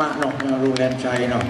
มะเนาะรูแลนชัยเนาะ